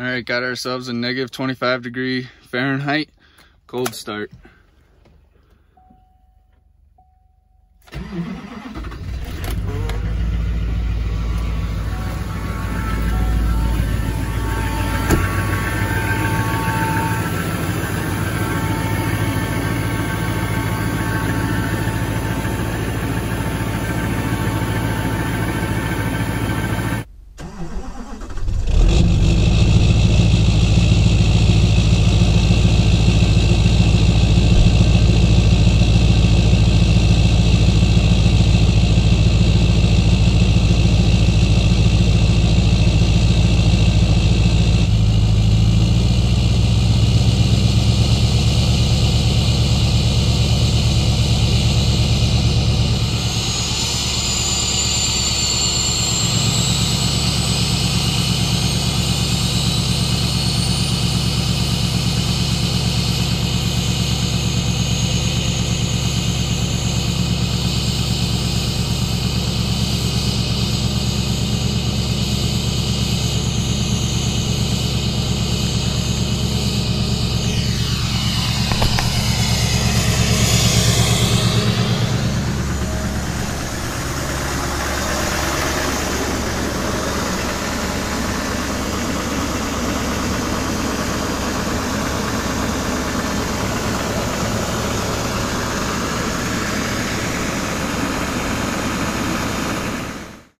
All right, got ourselves a negative 25 degree Fahrenheit cold start.